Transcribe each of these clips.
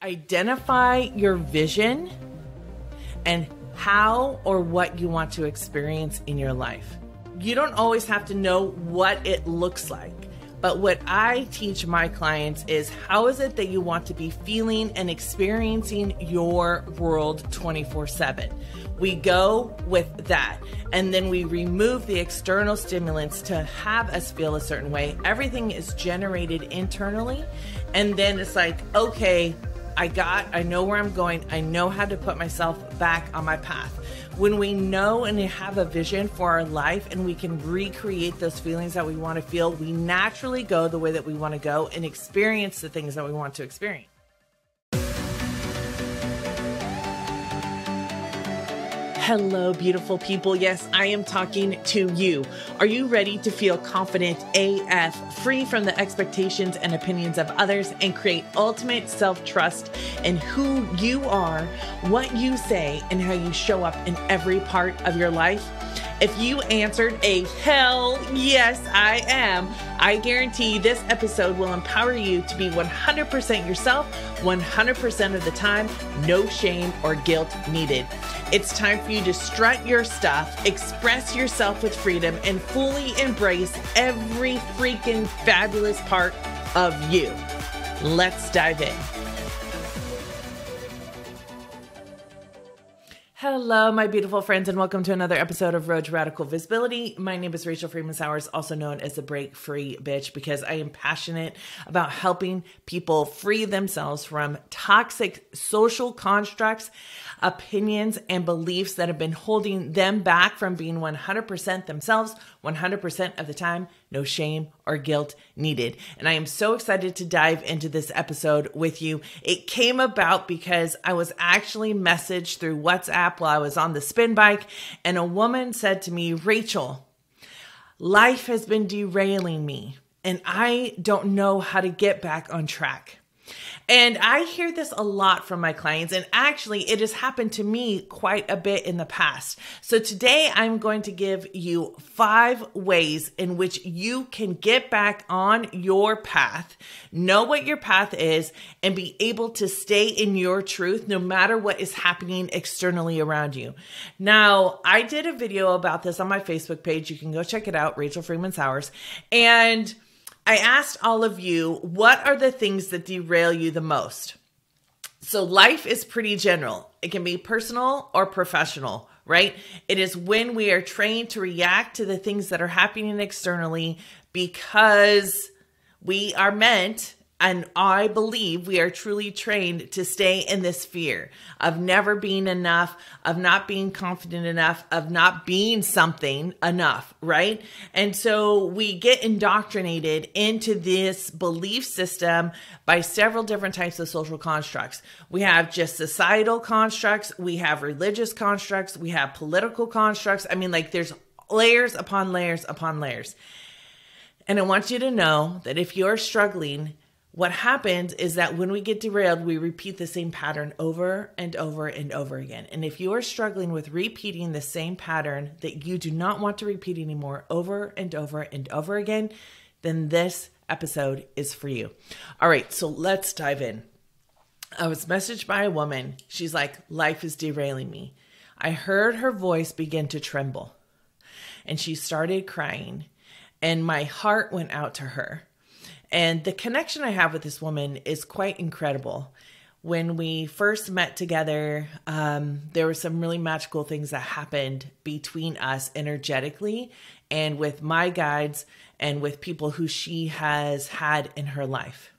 Identify your vision and how or what you want to experience in your life. You don't always have to know what it looks like. But what I teach my clients is how is it that you want to be feeling and experiencing your world 24 7? We go with that. And then we remove the external stimulants to have us feel a certain way. Everything is generated internally. And then it's like, okay, I got, I know where I'm going. I know how to put myself back on my path when we know and have a vision for our life and we can recreate those feelings that we want to feel, we naturally go the way that we want to go and experience the things that we want to experience. Hello, beautiful people. Yes, I am talking to you. Are you ready to feel confident AF, free from the expectations and opinions of others, and create ultimate self trust in who you are, what you say, and how you show up in every part of your life? If you answered a hell yes, I am, I guarantee this episode will empower you to be 100% yourself 100% of the time, no shame or guilt needed. It's time for you to strut your stuff, express yourself with freedom, and fully embrace every freaking fabulous part of you. Let's dive in. Hello, my beautiful friends, and welcome to another episode of Road to Radical Visibility. My name is Rachel Freemon Sowers, also known as the Break Free Bitch, because I am passionate about helping people free themselves from toxic social constructs, opinions, and beliefs that have been holding them back from being 100% themselves 100% of the time, no shame or guilt needed. And I am so excited to dive into this episode with you. It came about because I was actually messaged through WhatsApp while I was on the spin bike, and a woman said to me, Rachel, life has been derailing me, and I don't know how to get back on track. And I hear this a lot from my clients, and actually, it has happened to me quite a bit in the past. So, today I'm going to give you five ways in which you can get back on your path, know what your path is, and be able to stay in your truth no matter what is happening externally around you. Now, I did a video about this on my Facebook page. You can go check it out, Rachel Freemon Sowers. And I asked all of you, what are the things that derail you the most? So, life is pretty general. It can be personal or professional, right? It is when we are trained to react to the things that are happening externally because we are meant and I believe we are truly trained to stay in this fear of never being enough, of not being confident enough, of not being something enough, right? And so we get indoctrinated into this belief system by several different types of social constructs. We have just societal constructs, we have religious constructs, we have political constructs. I mean, like there's layers upon layers upon layers. And I want you to know that if you're struggling, what happens is that when we get derailed, we repeat the same pattern over and over and over again. And if you are struggling with repeating the same pattern that you do not want to repeat anymore over and over and over again, then this episode is for you. All right, so let's dive in. I was messaged by a woman. She's like, Life is derailing me. I heard her voice begin to tremble and she started crying, and my heart went out to her and the connection I have with this woman is quite incredible. When we first met together, um, there were some really magical things that happened between us energetically and with my guides and with people who she has had in her life.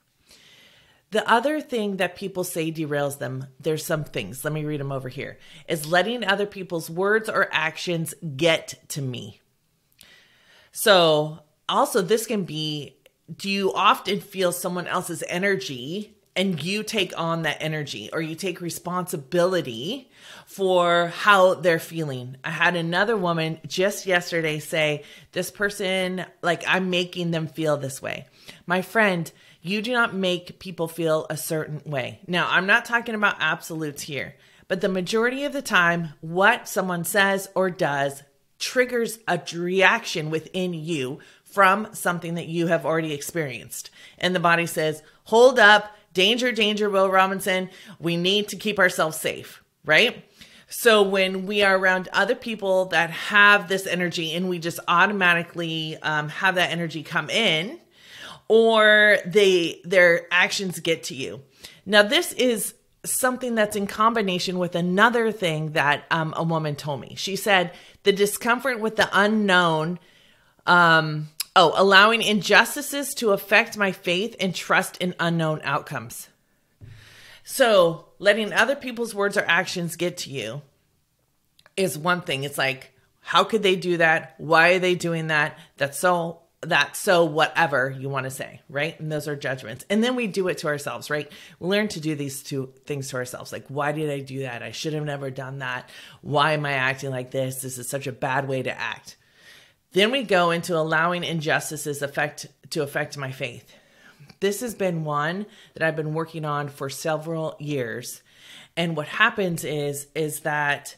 The other thing that people say derails them, there's some things, let me read them over here, is letting other people's words or actions get to me. So, also, this can be do you often feel someone else's energy and you take on that energy or you take responsibility for how they're feeling. I had another woman just yesterday say, This person, like, I'm making them feel this way. My friend, you do not make people feel a certain way. Now, I'm not talking about absolutes here, but the majority of the time, what someone says or does triggers a reaction within you from something that you have already experienced. And the body says, hold up, danger, danger, Will Robinson. We need to keep ourselves safe, right? So when we are around other people that have this energy and we just automatically um, have that energy come in, or they their actions get to you. Now this is something that's in combination with another thing that um, a woman told me. She said the discomfort with the unknown. Um, oh, allowing injustices to affect my faith and trust in unknown outcomes. So, letting other people's words or actions get to you is one thing. It's like, how could they do that? Why are they doing that? That's so that's so whatever you want to say, right? And those are judgments. And then we do it to ourselves, right? We learn to do these two things to ourselves. Like, why did I do that? I should have never done that. Why am I acting like this? This is such a bad way to act. Then we go into allowing injustices affect to affect my faith. This has been one that I've been working on for several years. And what happens is is that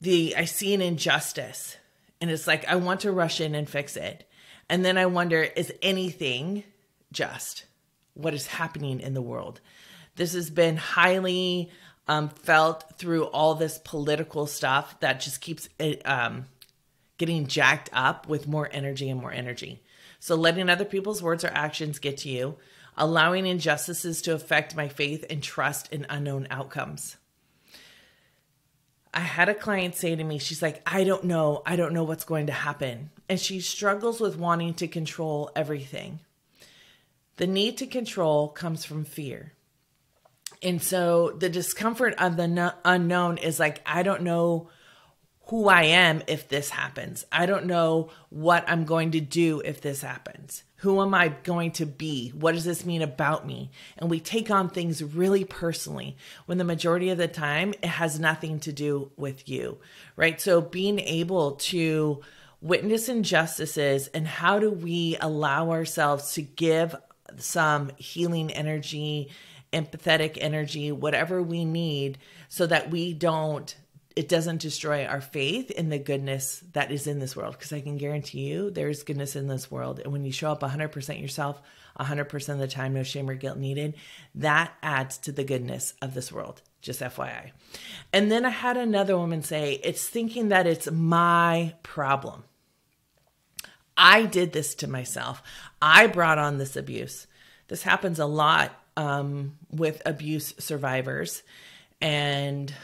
the I see an injustice and it's like I want to rush in and fix it. And then I wonder is anything just what is happening in the world? This has been highly um, felt through all this political stuff that just keeps it, um, getting jacked up with more energy and more energy. So letting other people's words or actions get to you, allowing injustices to affect my faith and trust in unknown outcomes. I had a client say to me, she's like, I don't know. I don't know what's going to happen. And she struggles with wanting to control everything. The need to control comes from fear. And so the discomfort of the unknown is like, I don't know who I am if this happens. I don't know what I'm going to do if this happens. Who am I going to be? What does this mean about me? And we take on things really personally when the majority of the time it has nothing to do with you, right? So being able to witness injustices and how do we allow ourselves to give some healing energy, empathetic energy, whatever we need so that we don't it doesn't destroy our faith in the goodness that is in this world because I can guarantee you there's goodness in this world. And when you show up 100% yourself, 100% of the time, no shame or guilt needed, that adds to the goodness of this world. Just FYI. And then I had another woman say, It's thinking that it's my problem. I did this to myself. I brought on this abuse. This happens a lot um, with abuse survivors. And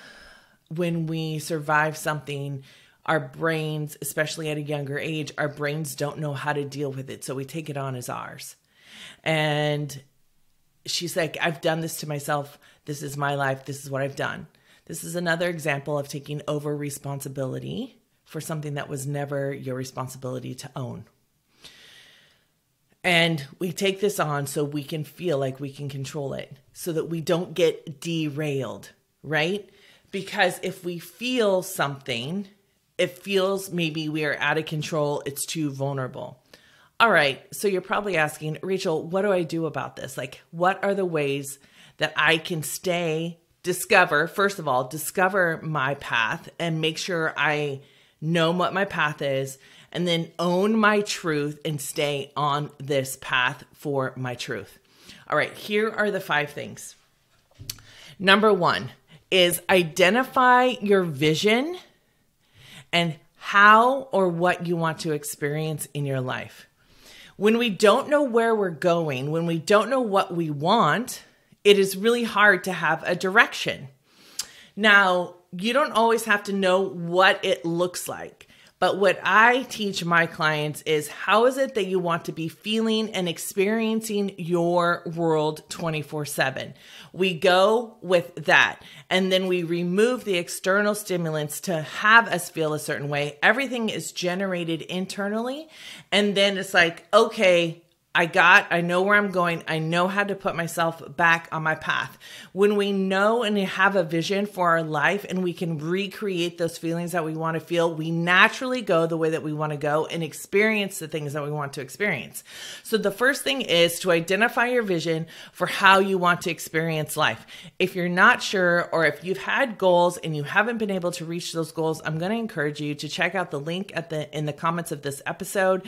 when we survive something, our brains, especially at a younger age, our brains don't know how to deal with it. So we take it on as ours. And she's like, I've done this to myself. This is my life. This is what I've done. This is another example of taking over responsibility for something that was never your responsibility to own. And we take this on so we can feel like we can control it, so that we don't get derailed, right? Because if we feel something, it feels maybe we are out of control, it's too vulnerable. All right, so you're probably asking, Rachel, what do I do about this? Like, what are the ways that I can stay, discover, first of all, discover my path and make sure I know what my path is, and then own my truth and stay on this path for my truth? All right, here are the five things. Number one, is identify your vision and how or what you want to experience in your life. When we don't know where we're going, when we don't know what we want, it is really hard to have a direction. Now, you don't always have to know what it looks like. But what I teach my clients is how is it that you want to be feeling and experiencing your world 24 7? We go with that. And then we remove the external stimulants to have us feel a certain way. Everything is generated internally. And then it's like, okay, I got, I know where I'm going. I know how to put myself back on my path. When we know and have a vision for our life and we can recreate those feelings that we want to feel, we naturally go the way that we want to go and experience the things that we want to experience. So the first thing is to identify your vision for how you want to experience life. If you're not sure or if you've had goals and you haven't been able to reach those goals, I'm going to encourage you to check out the link at the in the comments of this episode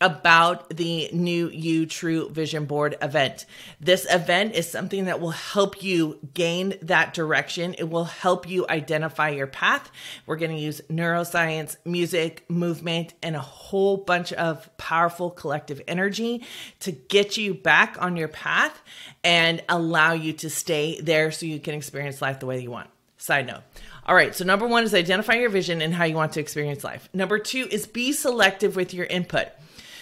about the new You True Vision Board event. This event is something that will help you gain that direction. It will help you identify your path. We're going to use neuroscience, music, movement, and a whole bunch of powerful collective energy to get you back on your path and allow you to stay there so you can experience life the way you want. Side note. All right, so number one is identify your vision and how you want to experience life. Number two is be selective with your input.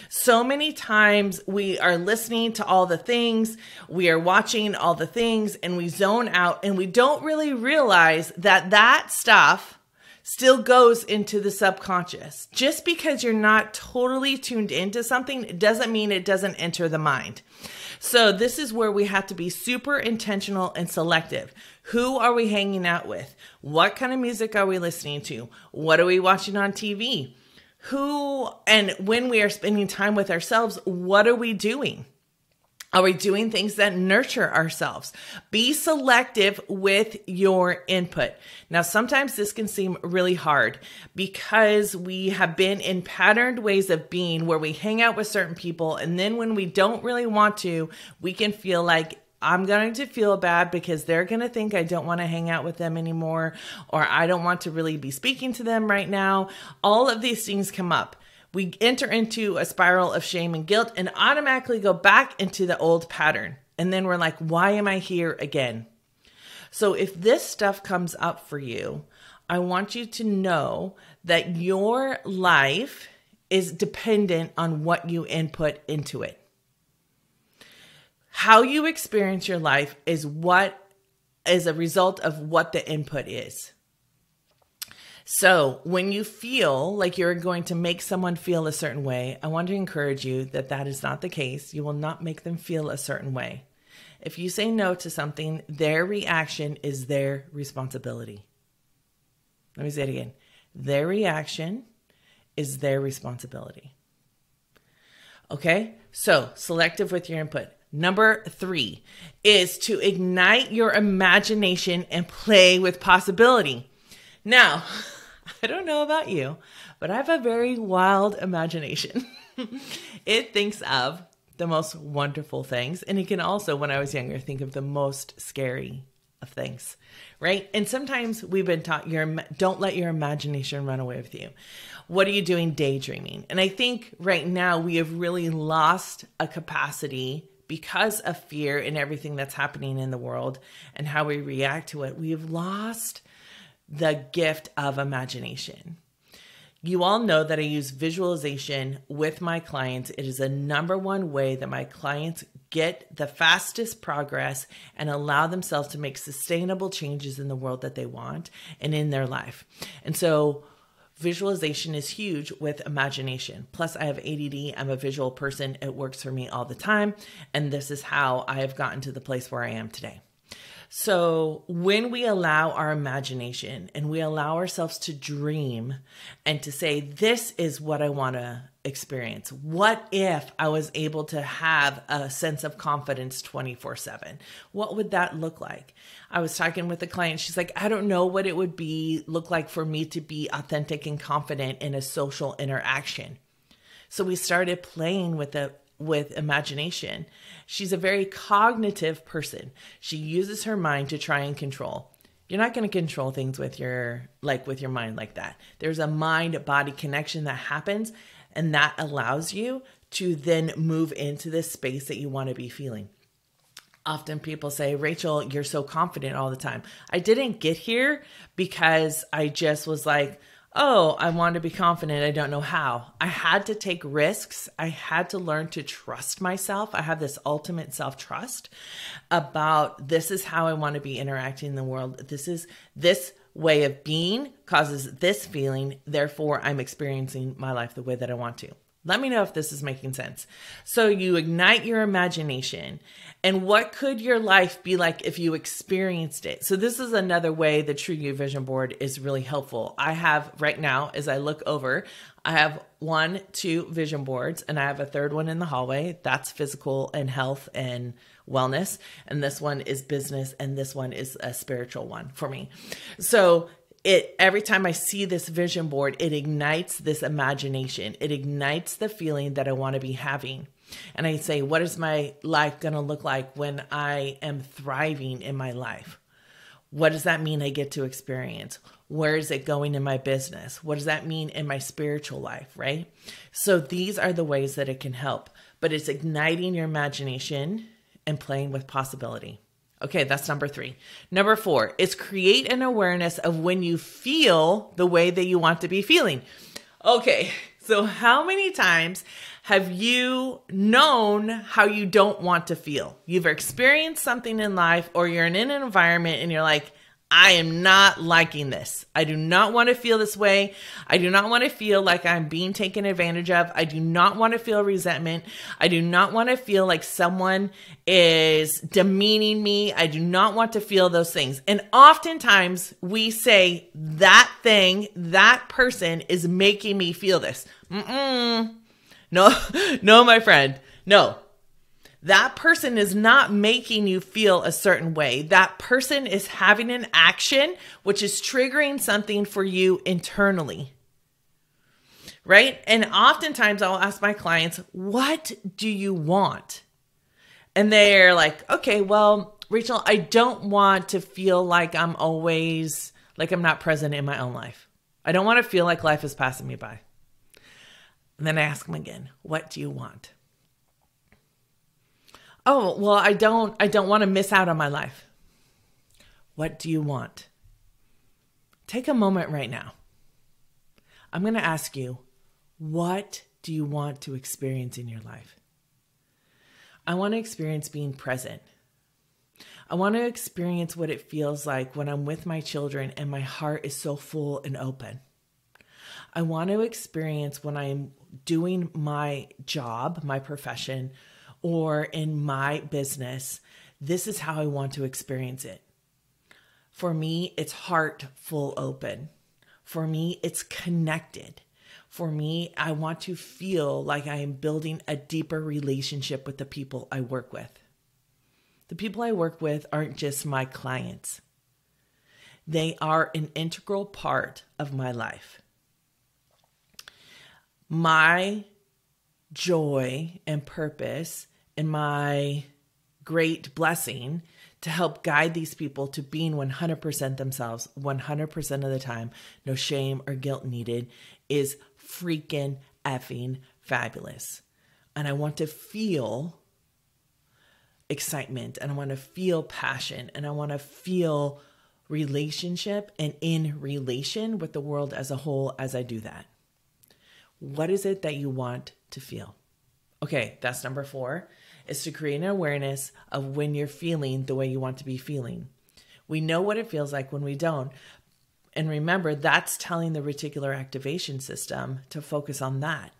So many times we are listening to all the things, we are watching all the things, and we zone out and we don't really realize that that stuff still goes into the subconscious. Just because you're not totally tuned into something doesn't mean it doesn't enter the mind. So, this is where we have to be super intentional and selective. Who are we hanging out with? What kind of music are we listening to? What are we watching on TV? Who and when we are spending time with ourselves, what are we doing? Are we doing things that nurture ourselves? Be selective with your input. Now, sometimes this can seem really hard because we have been in patterned ways of being where we hang out with certain people. And then when we don't really want to, we can feel like I'm going to feel bad because they're going to think I don't want to hang out with them anymore or I don't want to really be speaking to them right now. All of these things come up. We enter into a spiral of shame and guilt and automatically go back into the old pattern. And then we're like, why am I here again? So if this stuff comes up for you, I want you to know that your life is dependent on what you input into it. How you experience your life is what is a result of what the input is. So, when you feel like you're going to make someone feel a certain way, I want to encourage you that that is not the case. You will not make them feel a certain way. If you say no to something, their reaction is their responsibility. Let me say it again. Their reaction is their responsibility. Okay? So, selective with your input. Number three is to ignite your imagination and play with possibility. Now, I don't know about you, but I have a very wild imagination. it thinks of the most wonderful things, and it can also, when I was younger, think of the most scary of things, right? And sometimes we've been taught your don't let your imagination run away with you. What are you doing daydreaming? And I think right now we have really lost a capacity because of fear and everything that's happening in the world and how we react to it, we've lost the gift of imagination. You all know that I use visualization with my clients. It is a number one way that my clients get the fastest progress and allow themselves to make sustainable changes in the world that they want and in their life. And so, Visualization is huge with imagination. Plus, I have ADD. I'm a visual person. It works for me all the time. And this is how I have gotten to the place where I am today. So, when we allow our imagination and we allow ourselves to dream and to say, This is what I want to experience, what if I was able to have a sense of confidence 24 7? What would that look like? I was talking with a client. She's like, I don't know what it would be look like for me to be authentic and confident in a social interaction. So we started playing with it with imagination. She's a very cognitive person. She uses her mind to try and control. You're not going to control things with your like with your mind like that. There's a mind body connection that happens and that allows you to then move into this space that you want to be feeling. Often people say, Rachel, you're so confident all the time. I didn't get here because I just was like, oh, I want to be confident. I don't know how. I had to take risks. I had to learn to trust myself. I have this ultimate self trust about this is how I want to be interacting in the world. This is this way of being causes this feeling. Therefore, I'm experiencing my life the way that I want to. Let me know if this is making sense. So, you ignite your imagination. And what could your life be like if you experienced it? So, this is another way the True You Vision Board is really helpful. I have right now, as I look over, I have one, two vision boards, and I have a third one in the hallway. That's physical and health and wellness. And this one is business, and this one is a spiritual one for me. So, it every time I see this vision board, it ignites this imagination. It ignites the feeling that I want to be having. And I say, what is my life going to look like when I am thriving in my life? What does that mean I get to experience? Where is it going in my business? What does that mean in my spiritual life, right? So these are the ways that it can help, but it's igniting your imagination and playing with possibility. Okay, that's number three. Number four is create an awareness of when you feel the way that you want to be feeling. Okay, so how many times have you known how you don't want to feel? You've experienced something in life or you're in an environment and you're like, I am not liking this. I do not want to feel this way. I do not want to feel like I'm being taken advantage of. I do not want to feel resentment. I do not want to feel like someone is demeaning me. I do not want to feel those things. And oftentimes we say that thing, that person is making me feel this. Mm-mm. No, no, my friend. No, that person is not making you feel a certain way. That person is having an action which is triggering something for you internally. Right? And oftentimes I'll ask my clients, What do you want? And they're like, Okay, well, Rachel, I don't want to feel like I'm always like I'm not present in my own life. I don't want to feel like life is passing me by. And then I ask them again, What do you want? Oh, well, I don't I don't want to miss out on my life. What do you want? Take a moment right now. I'm going to ask you, what do you want to experience in your life? I want to experience being present. I want to experience what it feels like when I'm with my children and my heart is so full and open. I want to experience when I'm doing my job, my profession, or in my business, this is how I want to experience it. For me, it's heart full open. For me, it's connected. For me, I want to feel like I am building a deeper relationship with the people I work with. The people I work with aren't just my clients, they are an integral part of my life. My joy and purpose and my great blessing to help guide these people to being 100% themselves 100% of the time, no shame or guilt needed, is freaking effing fabulous. And I want to feel excitement and I want to feel passion and I want to feel relationship and in relation with the world as a whole as I do that. What is it that you want to feel? Okay, that's number four is to create an awareness of when you're feeling the way you want to be feeling. We know what it feels like when we don't. And remember, that's telling the reticular activation system to focus on that.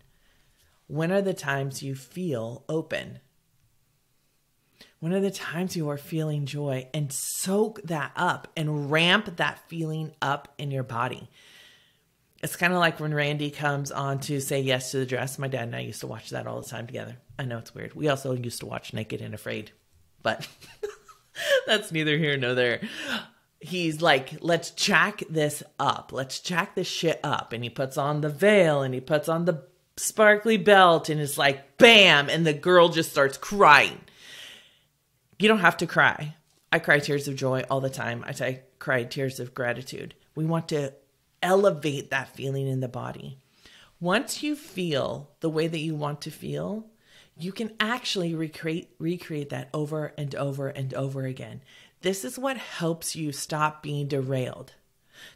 When are the times you feel open? When are the times you are feeling joy? And soak that up and ramp that feeling up in your body. It's kind of like when Randy comes on to say yes to the dress. My dad and I used to watch that all the time together. I know it's weird. We also used to watch Naked and Afraid, but that's neither here nor there. He's like, let's jack this up. Let's jack this shit up. And he puts on the veil and he puts on the sparkly belt and it's like, bam. And the girl just starts crying. You don't have to cry. I cry tears of joy all the time. I, cry tears of gratitude. We want to elevate that feeling in the body. Once you feel the way that you want to feel, you can actually recreate recreate that over and over and over again. This is what helps you stop being derailed.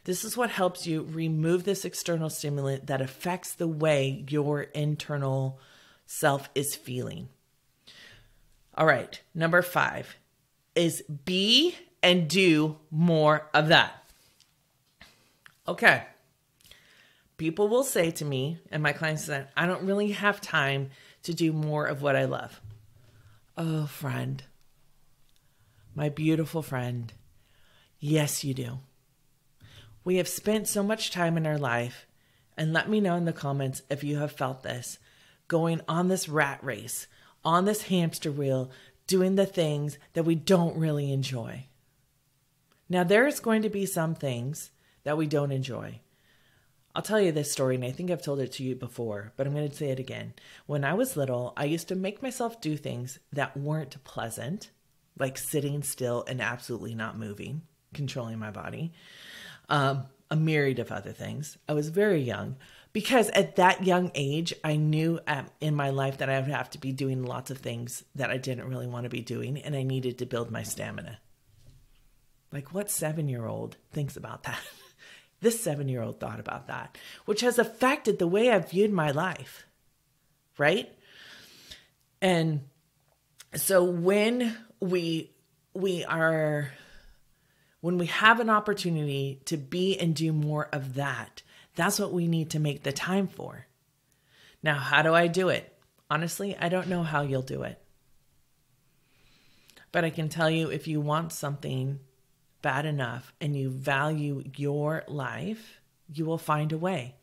This is what helps you remove this external stimulant that affects the way your internal self is feeling. All right, number 5 is be and do more of that. Okay. People will say to me, and my clients that I don't really have time to do more of what I love. Oh, friend, my beautiful friend, yes, you do. We have spent so much time in our life, and let me know in the comments if you have felt this going on this rat race, on this hamster wheel, doing the things that we don't really enjoy. Now, there's going to be some things that we don't enjoy. I'll tell you this story, and I think I've told it to you before, but I'm going to say it again. When I was little, I used to make myself do things that weren't pleasant, like sitting still and absolutely not moving, controlling my body, um, a myriad of other things. I was very young because at that young age, I knew um, in my life that I would have to be doing lots of things that I didn't really want to be doing, and I needed to build my stamina. Like, what seven year old thinks about that? This seven year old thought about that, which has affected the way I've viewed my life. Right. And so when we, we are, when we have an opportunity to be and do more of that, that's what we need to make the time for. Now, how do I do it? Honestly, I don't know how you'll do it. But I can tell you if you want something bad enough and you value your life, you will find a way.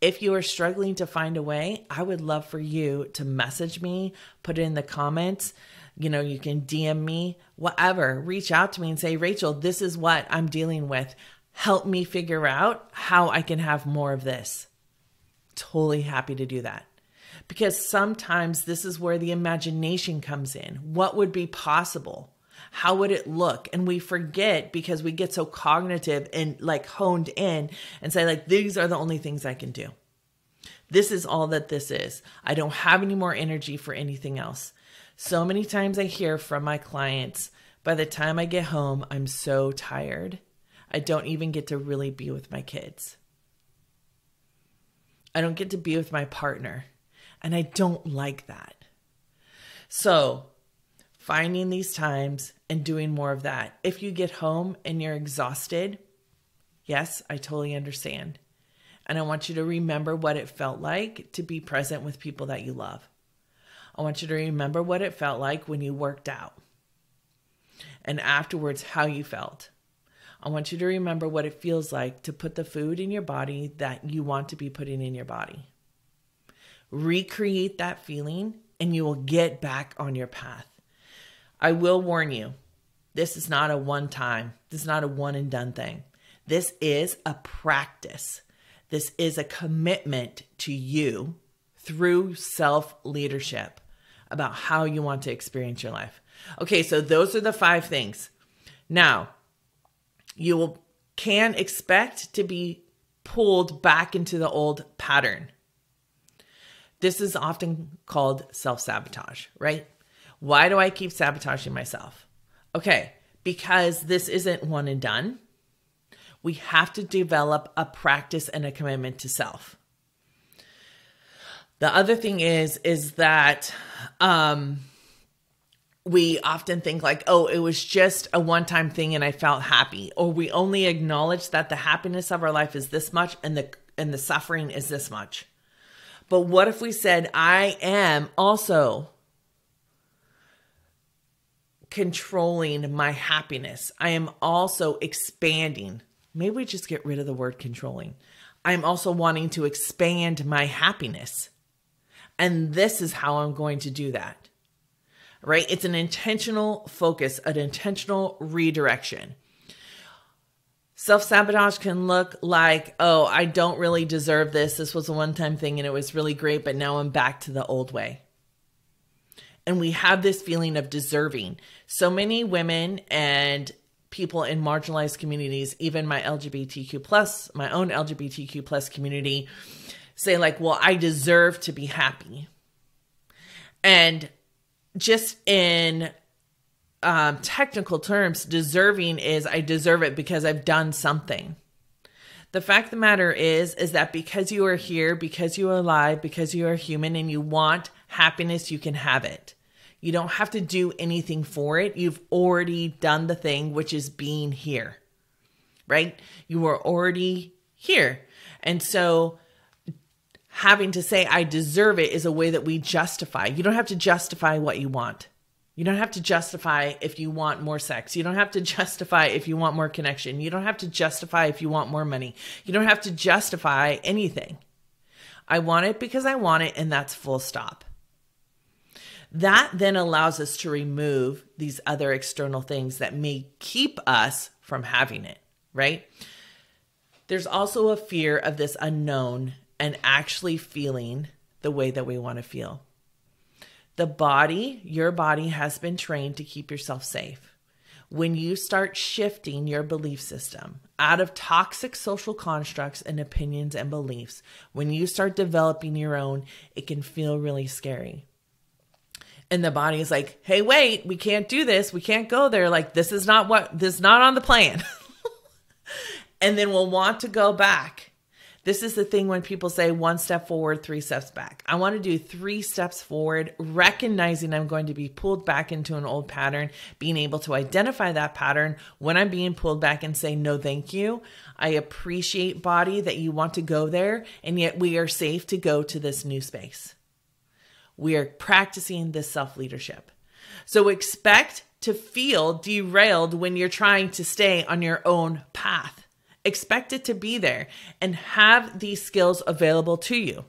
If you are struggling to find a way, I would love for you to message me, put it in the comments. You know, you can DM me, whatever. Reach out to me and say, Rachel, this is what I'm dealing with. Help me figure out how I can have more of this. Totally happy to do that. Because sometimes this is where the imagination comes in. What would be possible? How would it look? And we forget because we get so cognitive and like honed in and say, like, these are the only things I can do. This is all that this is. I don't have any more energy for anything else. So many times I hear from my clients, by the time I get home, I'm so tired. I don't even get to really be with my kids. I don't get to be with my partner. And I don't like that. So finding these times and doing more of that. If you get home and you're exhausted, yes, I totally understand. And I want you to remember what it felt like to be present with people that you love. I want you to remember what it felt like when you worked out and afterwards how you felt. I want you to remember what it feels like to put the food in your body that you want to be putting in your body. Recreate that feeling and you will get back on your path. I will warn you this is not a one time, this is not a one and done thing. This is a practice. This is a commitment to you through self leadership about how you want to experience your life. Okay, so those are the five things. Now, you will can expect to be pulled back into the old pattern. This is often called self sabotage, right? Why do I keep sabotaging myself? Okay, because this isn't one and done. We have to develop a practice and a commitment to self. The other thing is is that um we often think like, oh, it was just a one time thing and I felt happy. Or we only acknowledge that the happiness of our life is this much and the and the suffering is this much. But what if we said, I am also controlling my happiness. I am also expanding. Maybe we just get rid of the word controlling. I'm also wanting to expand my happiness. And this is how I'm going to do that. Right? It's an intentional focus, an intentional redirection. Self sabotage can look like, oh, I don't really deserve this. This was a one time thing and it was really great, but now I'm back to the old way and we have this feeling of deserving. So many women and people in marginalized communities, even my LGBTQ plus, my own LGBTQ plus community, say like, "Well, I deserve to be happy," and just in um, technical terms, deserving is I deserve it because I've done something. The fact of the matter is, is that because you are here, because you are alive, because you are human, and you want happiness, you can have it. You don't have to do anything for it. You've already done the thing, which is being here, right? You are already here. And so having to say, I deserve it is a way that we justify. You don't have to justify what you want. You don't have to justify if you want more sex. You don't have to justify if you want more connection. You don't have to justify if you want more money. You don't have to justify anything. I want it because I want it, and that's full stop. That then allows us to remove these other external things that may keep us from having it, right? There's also a fear of this unknown and actually feeling the way that we want to feel. The body, your body has been trained to keep yourself safe. When you start shifting your belief system out of toxic social constructs and opinions and beliefs, when you start developing your own, it can feel really scary. And the body is like, hey, wait, we can't do this. We can't go there. Like, this is not what, this is not on the plan. and then we'll want to go back. This is the thing when people say one step forward, three steps back. I want to do three steps forward, recognizing I'm going to be pulled back into an old pattern, being able to identify that pattern when I'm being pulled back and say, no, thank you. I appreciate, body, that you want to go there, and yet we are safe to go to this new space. We are practicing this self leadership. So expect to feel derailed when you're trying to stay on your own path. Expect it to be there and have these skills available to you.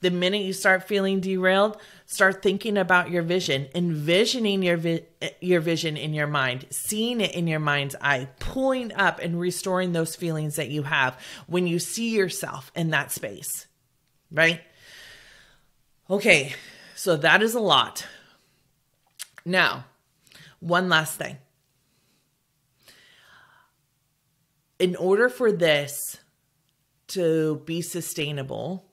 The minute you start feeling derailed, start thinking about your vision, envisioning your vi- your vision in your mind, seeing it in your mind's eye, pulling up and restoring those feelings that you have when you see yourself in that space. Right? Okay. So that is a lot. Now, one last thing. in order for this to be sustainable,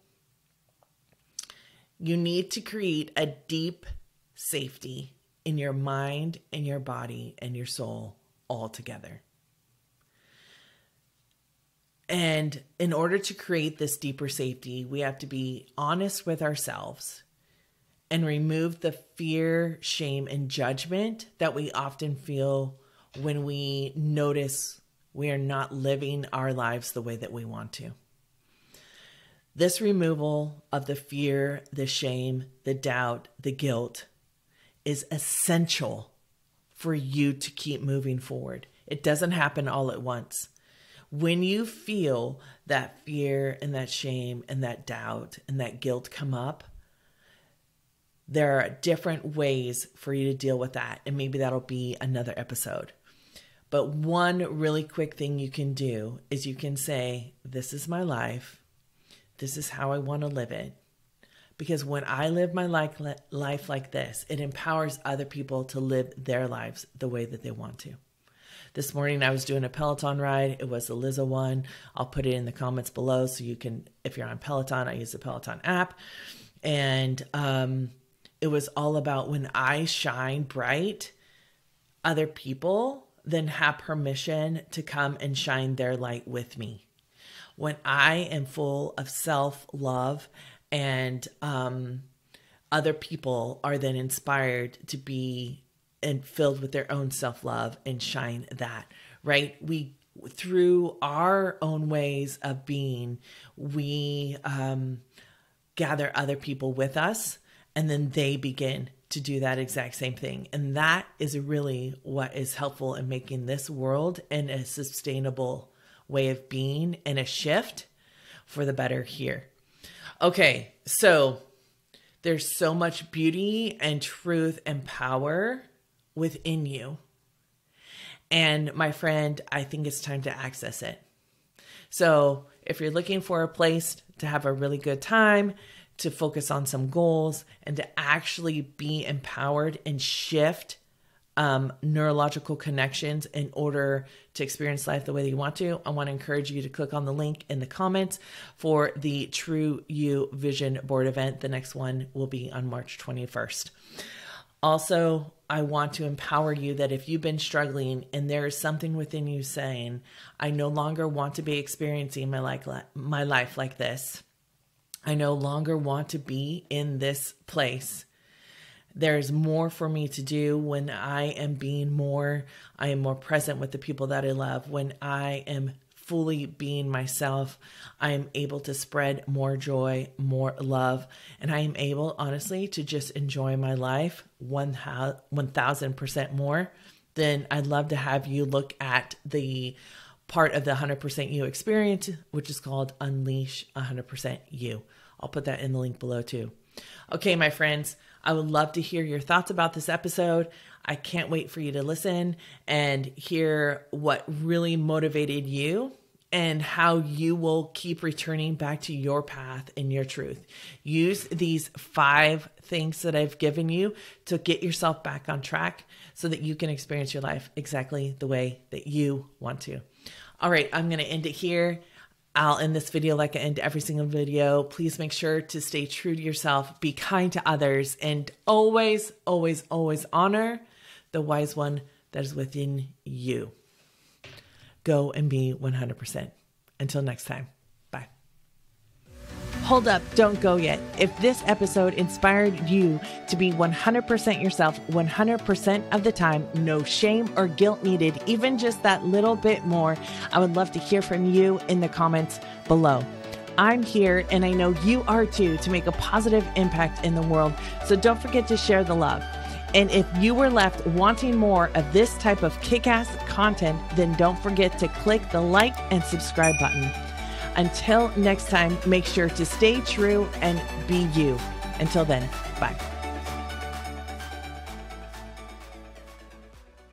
you need to create a deep safety in your mind and your body and your soul all together. And in order to create this deeper safety, we have to be honest with ourselves and remove the fear, shame, and judgment that we often feel when we notice we are not living our lives the way that we want to. This removal of the fear, the shame, the doubt, the guilt is essential for you to keep moving forward. It doesn't happen all at once. When you feel that fear and that shame and that doubt and that guilt come up, there are different ways for you to deal with that. And maybe that'll be another episode. But one really quick thing you can do is you can say, This is my life. This is how I want to live it. Because when I live my life, like this, it empowers other people to live their lives the way that they want to. This morning I was doing a Peloton ride. It was the Lizzo one. I'll put it in the comments below so you can, if you're on Peloton, I use the Peloton app. And um, it was all about when I shine bright, other people then have permission to come and shine their light with me. When I am full of self love and um, other people are then inspired to be and filled with their own self love and shine that, right? We, through our own ways of being, we um, gather other people with us and then they begin to do that exact same thing. And that is really what is helpful in making this world in a sustainable way of being and a shift for the better here. Okay, so there's so much beauty and truth and power within you. And my friend, I think it's time to access it. So if you're looking for a place to have a really good time, to focus on some goals and to actually be empowered and shift um, neurological connections in order to experience life the way that you want to, I want to encourage you to click on the link in the comments for the True You Vision Board event. The next one will be on March 21st. Also, I want to empower you that if you've been struggling and there is something within you saying, I no longer want to be experiencing my life, my life like this I no longer want to be in this place. There's more for me to do when I am being more, I am more present with the people that I love. When I am fully being myself, I am able to spread more joy, more love, and I am able, honestly, to just enjoy my life 1000% more. Then I'd love to have you look at the part of the 100% you experience, which is called Unleash 100% You. I'll put that in the link below too. Okay, my friends, I would love to hear your thoughts about this episode. I can't wait for you to listen and hear what really motivated you and how you will keep returning back to your path and your truth. Use these five things that I've given you to get yourself back on track so that you can experience your life exactly the way that you want to. All right, I'm going to end it here. I'll end this video like I end every single video. Please make sure to stay true to yourself, be kind to others, and always, always, always honor the wise one that is within you. Go and be 100%. Until next time, bye. Hold up, don't go yet. If this episode inspired you to be 100% yourself 100% of the time, no shame or guilt needed, even just that little bit more, I would love to hear from you in the comments below. I'm here and I know you are too to make a positive impact in the world. So don't forget to share the love. And if you were left wanting more of this type of kick ass content, then don't forget to click the like and subscribe button. Until next time, make sure to stay true and be you. Until then, bye.